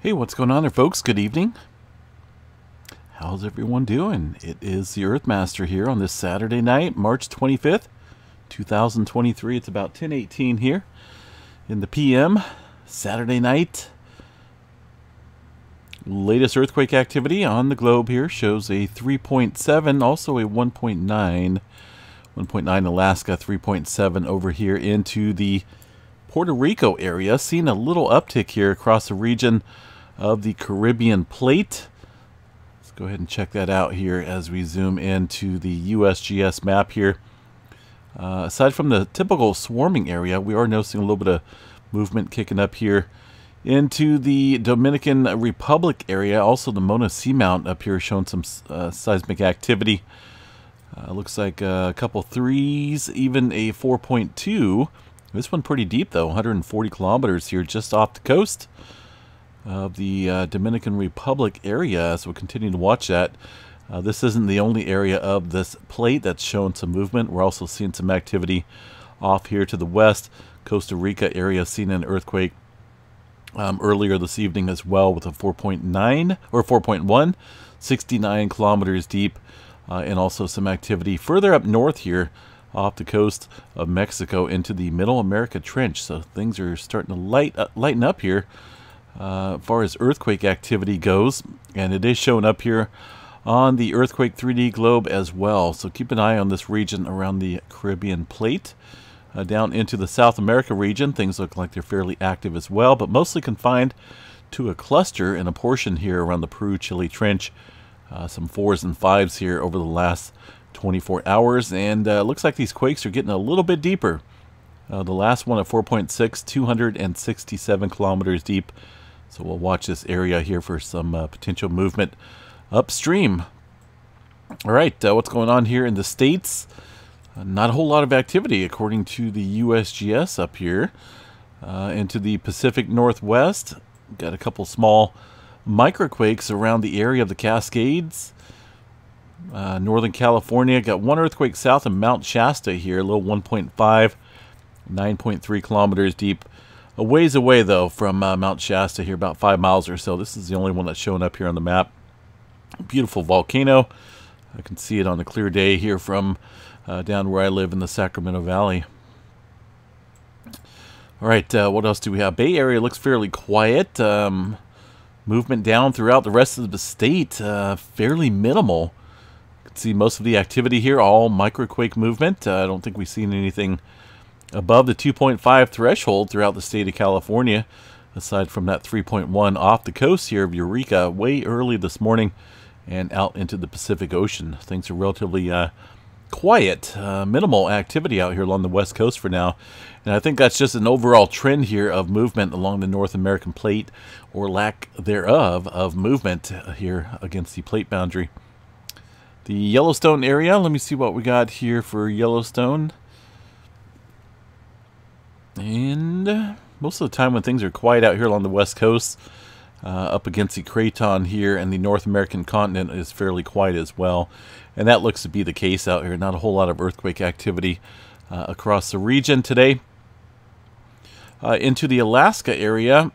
Hey, what's going on there, folks? Good evening. How's everyone doing? It is the Earthmaster here on this Saturday night, March 25th, 2023. It's about 10:18 here in the PM. Saturday night. Latest earthquake activity on the globe here shows a 3.7, also a 1.9, 1.9 Alaska, 3.7 over here into the Puerto Rico area. Seeing a little uptick here across the region of the Caribbean plate. Let's go ahead and check that out here as we zoom into the USGS map here. Uh, aside from the typical swarming area, we are noticing a little bit of movement kicking up here into the Dominican Republic area. Also, the Mona Seamount up here showing some uh, seismic activity. Uh, looks like a couple threes, even a 4.2. This one pretty deep though, 140 kilometers here just off the coast of the uh, Dominican Republic area. So we'll continue to watch that. Uh, this isn't the only area of this plate that's showing some movement. We're also seeing some activity off here to the west. Costa Rica area seeing an earthquake um, earlier this evening as well with a 4.9 or 4.1, 69 kilometers deep, uh, and also some activity further up north here off the coast of Mexico into the Middle America Trench. So things are starting to light uh, lighten up here uh, as far as earthquake activity goes, and it is showing up here on the Earthquake 3D globe as well. So keep an eye on this region around the Caribbean plate. Uh, down into the South America region, things look like they're fairly active as well, but mostly confined to a cluster in a portion here around the Peru-Chile Trench. Uh, some fours and fives here over the last 24 hours, and uh, looks like these quakes are getting a little bit deeper. Uh, the last one at 4.6, 267 kilometers deep. So we'll watch this area here for some uh, potential movement upstream. All right, uh, what's going on here in the States? Uh, not a whole lot of activity according to the USGS up here. Uh, into the Pacific Northwest, got a couple small microquakes around the area of the Cascades. Uh, Northern California got one earthquake south of Mount Shasta here, a little 1.5, 9.3 kilometers deep. A ways away, though, from uh, Mount Shasta here, about five miles or so. This is the only one that's showing up here on the map. Beautiful volcano. I can see it on a clear day here from uh, down where I live in the Sacramento Valley. All right, uh, what else do we have? Bay Area looks fairly quiet. Um, movement down throughout the rest of the state, uh, fairly minimal. See most of the activity here, all microquake movement. Uh, I don't think we've seen anything above the 2.5 threshold throughout the state of California, aside from that 3.1 off the coast here of Eureka way early this morning and out into the Pacific Ocean. Things are relatively uh, quiet, uh, minimal activity out here along the west coast for now. And I think that's just an overall trend here of movement along the North American plate or lack thereof of movement here against the plate boundary. The Yellowstone area, let me see what we got here for Yellowstone. And most of the time when things are quiet out here along the west coast, uh, up against the Craton here and the North American continent is fairly quiet as well. And that looks to be the case out here. Not a whole lot of earthquake activity uh, across the region today. Uh, into the Alaska area,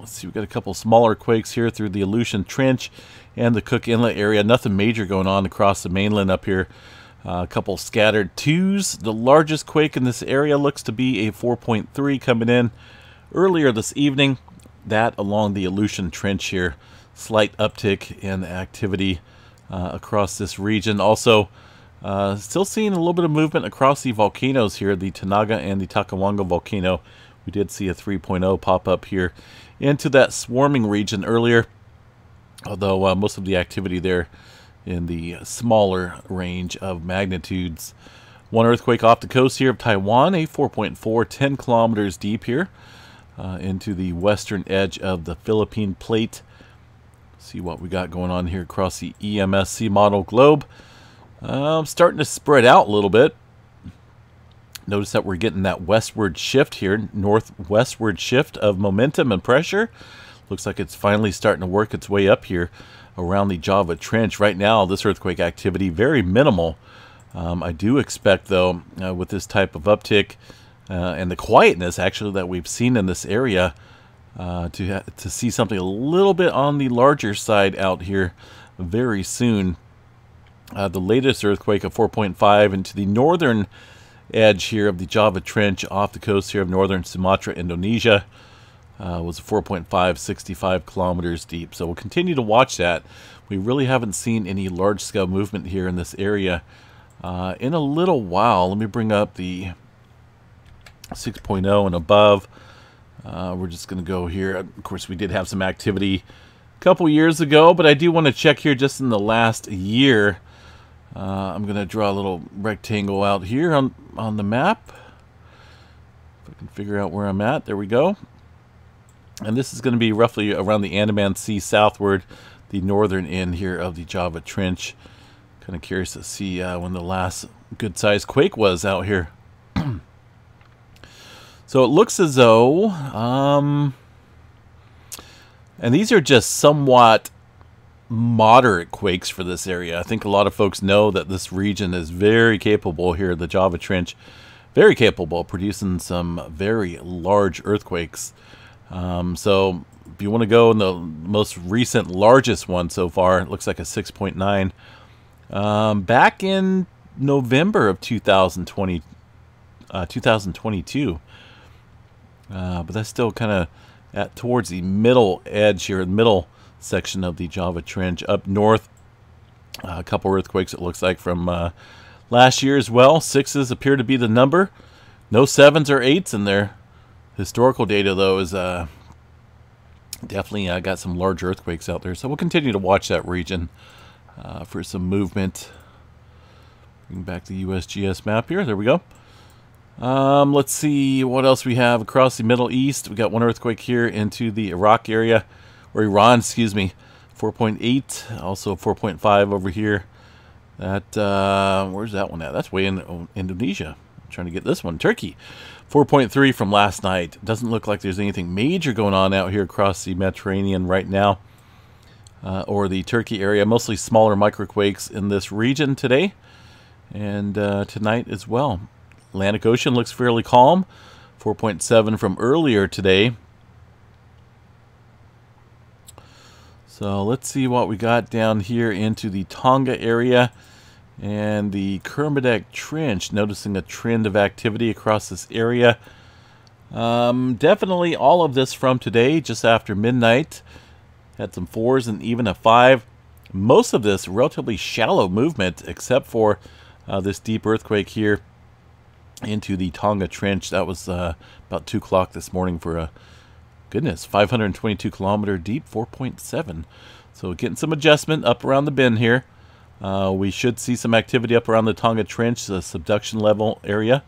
let's see, we've got a couple smaller quakes here through the Aleutian Trench and the Cook Inlet area. Nothing major going on across the mainland up here. Uh, a couple scattered twos. The largest quake in this area looks to be a 4.3 coming in earlier this evening. That along the Aleutian Trench here. Slight uptick in activity uh, across this region. Also, uh, still seeing a little bit of movement across the volcanoes here, the Tanaga and the Takawangha volcano. We did see a 3.0 pop up here into that swarming region earlier, although uh, most of the activity there in the smaller range of magnitudes. One earthquake off the coast here of Taiwan, a 4.4, 10 kilometers deep here uh, into the western edge of the Philippine plate. See what we got going on here across the EMSC model globe. Uh, starting to spread out a little bit. Notice that we're getting that westward shift here, northwestward shift of momentum and pressure. Looks like it's finally starting to work its way up here around the Java Trench. Right now, this earthquake activity, very minimal. Um, I do expect, though, uh, with this type of uptick uh, and the quietness, actually, that we've seen in this area, uh, to to see something a little bit on the larger side out here very soon. Uh, the latest earthquake of 4.5 into the northern edge here of the Java Trench off the coast here of northern Sumatra, Indonesia. Uh, was 4.5, 65 kilometers deep. So we'll continue to watch that. We really haven't seen any large-scale movement here in this area uh, in a little while. Let me bring up the 6.0 and above. Uh, we're just going to go here. Of course, we did have some activity a couple years ago, but I do want to check here just in the last year. Uh, I'm going to draw a little rectangle out here on, on the map. If I can figure out where I'm at. There we go. And this is going to be roughly around the Andaman Sea southward, the northern end here of the Java Trench. Kind of curious to see uh, when the last good-sized quake was out here. So it looks as though, um, and these are just somewhat moderate quakes for this area. I think a lot of folks know that this region is very capable here, the Java Trench, very capable of producing some very large earthquakes. Um, so if you want to go in the most recent largest one so far, it looks like a 6.9. Um, back in November of 2020, uh, 2022, uh, but that's still kind of at towards the middle edge here, in middle section of the Java Trench. Up north, uh, a couple earthquakes it looks like from uh, last year as well. Sixes appear to be the number. No sevens or eights in there. Historical data, though, is uh, definitely uh, got some large earthquakes out there. So we'll continue to watch that region uh, for some movement. Bring back the USGS map here. There we go. Um, let's see what else we have across the Middle East. We got one earthquake here into the Iraq area, or Iran, excuse me, 4.8, also 4.5 over here. That uh, where's that one at? That's way in oh, Indonesia. I'm trying to get this one, Turkey, 4.3 from last night. Doesn't look like there's anything major going on out here across the Mediterranean right now, uh, or the Turkey area. Mostly smaller microquakes in this region today, and uh, tonight as well. Atlantic Ocean looks fairly calm. 4.7 from earlier today. So let's see what we got down here into the Tonga area and the Kermadec Trench. Noticing a trend of activity across this area. Um, definitely all of this from today, just after midnight. Had some fours and even a five. Most of this relatively shallow movement, except for uh, this deep earthquake here into the Tonga Trench. That was uh, about 2 o'clock this morning for a, goodness, 522 kilometer deep, 4.7. So getting some adjustment up around the bend here. Uh, we should see some activity up around the Tonga Trench, the subduction level area.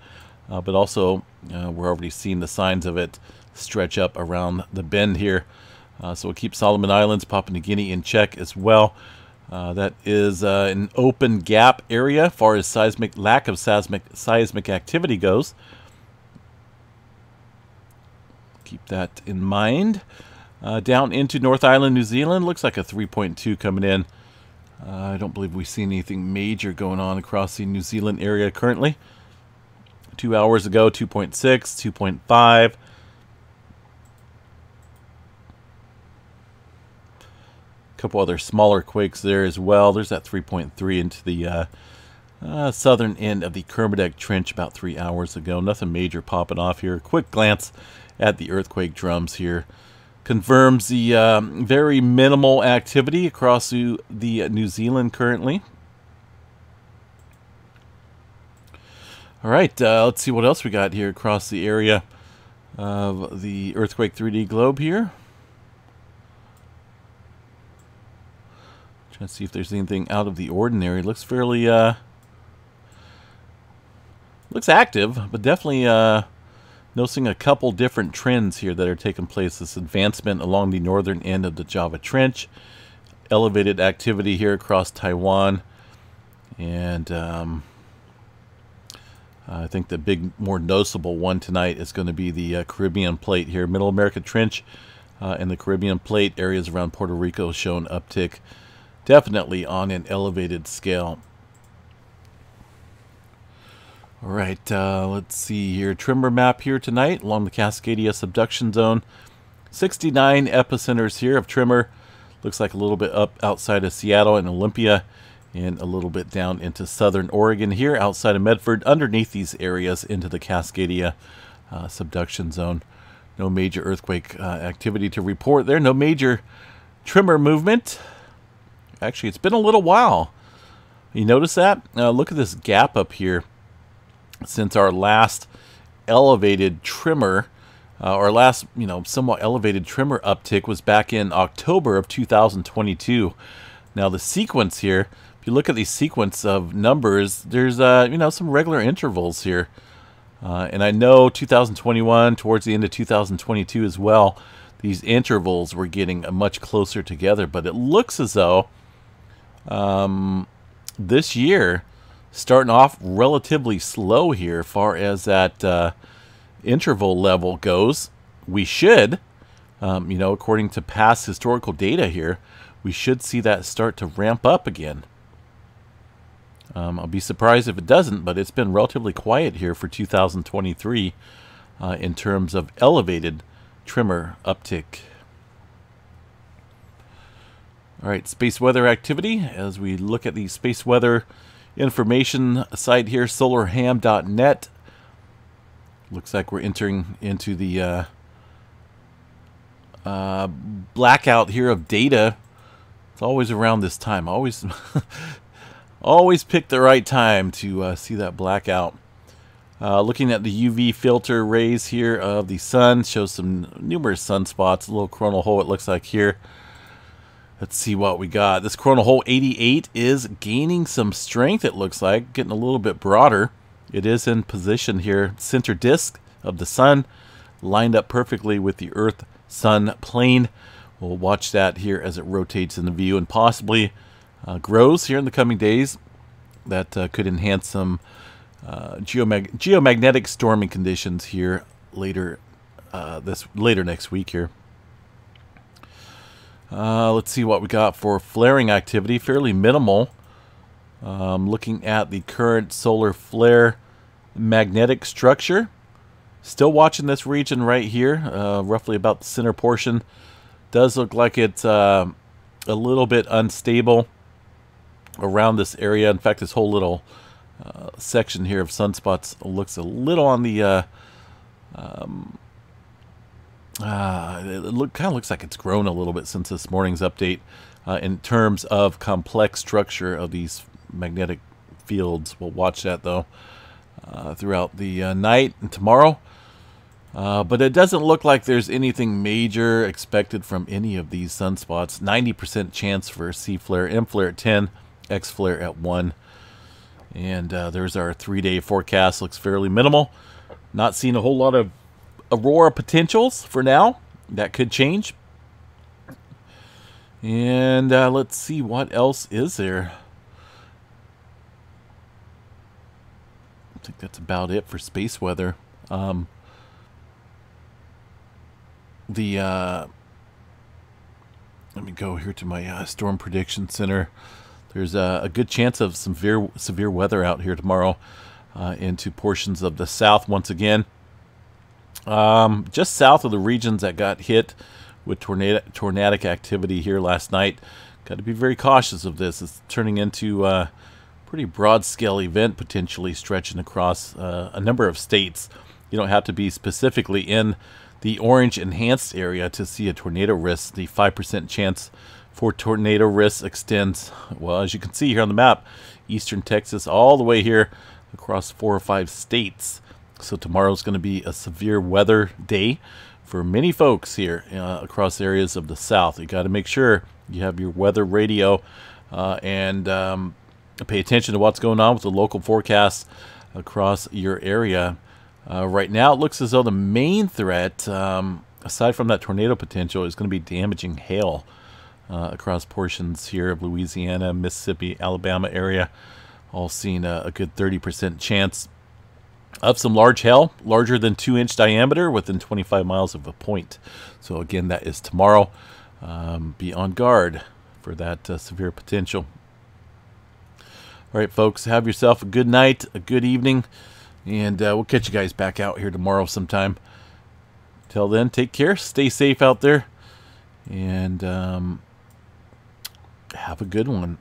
Uh, but also, uh, we're already seeing the signs of it stretch up around the bend here. Uh, so we'll keep Solomon Islands, Papua New Guinea in check as well. Uh, that is uh, an open gap area far as seismic lack of seismic seismic activity goes. Keep that in mind. Uh, down into North Island, New Zealand, looks like a 3.2 coming in. Uh, I don't believe we've seen anything major going on across the New Zealand area currently. Two hours ago, 2.6, 2.5. couple other smaller quakes there as well. There's that 3.3 into the uh, uh, southern end of the Kermadec Trench about three hours ago. Nothing major popping off here. Quick glance at the earthquake drums here. Confirms the um, very minimal activity across the, the New Zealand currently. All right, uh, let's see what else we got here across the area of the Earthquake 3D globe here. Trying to see if there's anything out of the ordinary. Looks fairly, uh, looks active, but definitely uh, noticing a couple different trends here that are taking place. This advancement along the northern end of the Java Trench, elevated activity here across Taiwan, and um, I think the big, more noticeable one tonight is going to be the uh, Caribbean Plate here. Middle America Trench uh, and the Caribbean Plate areas around Puerto Rico show an uptick definitely on an elevated scale. All right, uh, let's see here. Tremor map here tonight along the Cascadia subduction zone. 69 epicenters here of tremor. Looks like a little bit up outside of Seattle and Olympia and a little bit down into southern Oregon here outside of Medford underneath these areas into the Cascadia uh, subduction zone. No major earthquake uh, activity to report there. No major tremor movement. Actually, it's been a little while. You notice that? Uh, look at this gap up here since our last elevated tremor, Uh, our last, you know, somewhat elevated tremor uptick was back in October of 2022. Now the sequence here, if you look at the sequence of numbers, there's, uh, you know, some regular intervals here. Uh, and I know 2021, towards the end of 2022 as well, these intervals were getting much closer together. But it looks as though um, this year, starting off relatively slow here, far as that uh, interval level goes, we should, um, you know, according to past historical data here, we should see that start to ramp up again. Um, I'll be surprised if it doesn't, but it's been relatively quiet here for 2023 uh, in terms of elevated tremor uptick. All right, space weather activity. As we look at the space weather information site here, solarham.net. Looks like we're entering into the uh, uh, blackout here of data. It's always around this time. Always Always pick the right time to uh, see that blackout. Uh, looking at the UV filter rays here of the sun shows some numerous sunspots. A little coronal hole it looks like here. Let's see what we got. This coronal hole 88 is gaining some strength it looks like. Getting a little bit broader. It is in position here. Center disk of the sun lined up perfectly with the Earth-Sun plane. We'll watch that here as it rotates in the view and possibly uh, grows here in the coming days that uh, could enhance some uh, geomag geomagnetic storming conditions here later uh, this later next week here. Uh, let's see what we got for flaring activity. Fairly minimal. Um, looking at the current solar flare magnetic structure. Still watching this region right here, uh, roughly about the center portion. Does look like it's uh, a little bit unstable around this area. In fact, this whole little uh, section here of sunspots looks a little on the. Uh, um, uh, it look, kind of looks like it's grown a little bit since this morning's update uh, in terms of complex structure of these magnetic fields. We'll watch that though uh, throughout the uh, night and tomorrow. Uh, but it doesn't look like there's anything major expected from any of these sunspots. 90% chance for C flare, M flare at 10, X flare at 1. And uh, there's our three-day forecast. Looks fairly minimal. Not seeing a whole lot of aurora potentials for now. That could change. And uh, let's see what else is there. I think that's about it for space weather. Um, the uh, let me go here to my uh, storm prediction center. There's a, good chance of some severe severe weather out here tomorrow uh, into portions of the south once again. Um, just south of the regions that got hit with tornado tornadic activity here last night. Got to be very cautious of this. It's turning into a pretty broad scale event potentially stretching across uh, a number of states. You don't have to be specifically in the orange enhanced area to see a tornado risk. The 5% chance for tornado risk extends, well, as you can see here on the map, eastern Texas all the way here across four or five states. So tomorrow's going to be a severe weather day for many folks here uh, across areas of the south. You got to make sure you have your weather radio uh, and um, pay attention to what's going on with the local forecasts across your area. Uh, right now, it looks as though the main threat, um, aside from that tornado potential, is going to be damaging hail uh, across portions here of Louisiana, Mississippi, Alabama area, all seeing a, a good 30% chance of some large hail, larger than 2 inch diameter, within 25 miles of a point. So again, that is tomorrow. Um, be on guard for that uh, severe potential. All right, folks, have yourself a good night, a good evening, and uh, we'll catch you guys back out here tomorrow sometime. Till then, take care. Stay safe out there. And um, have a good one.